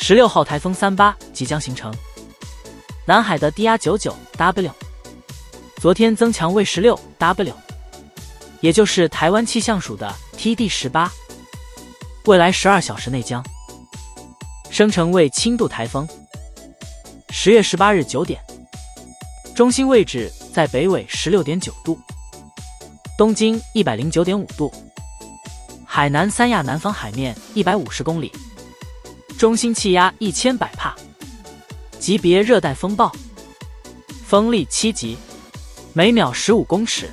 十六号台风三八即将形成，南海的低压九九 W 昨天增强为十六 W，也就是台湾气象署的 TD 十八，未来十二小时内将生成为轻度台风。十月十八日九点，中心位置在北纬十六点九度，东经一百零九点五度，海南三亚南方海面一百五十公里，中心气压一千百帕，级别热带风暴，风力七级，每秒十五公尺，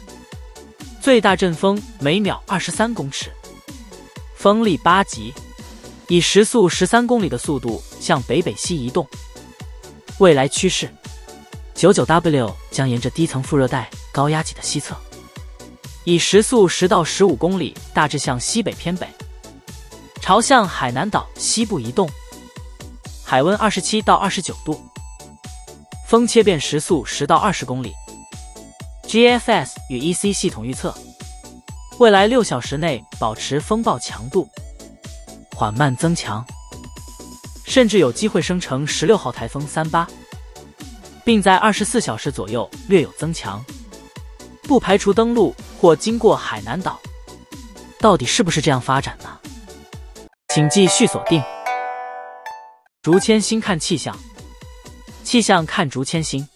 最大阵风每秒二十三公尺，风力八级，以时速十三公里的速度向北北西移动。未来趋势，九九 W 将沿着低层副热带高压脊的西侧，以时速十到十五公里，大致向西北偏北，朝向海南岛西部移动。海温二十七到二十九度，风切变时速十到二十公里。GFS 与 EC 系统预测，未来六小时内保持风暴强度，缓慢增强。甚至有机会生成十六号台风三八，并在二十四小时左右略有增强，不排除登陆或经过海南岛。到底是不是这样发展呢？请继续锁定竹签星看气象，气象看竹签星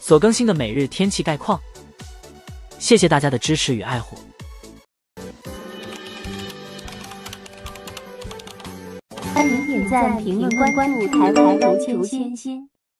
所更新的每日天气概况。谢谢大家的支持与爱护。欢迎点赞、评论、关注台湾竹签星。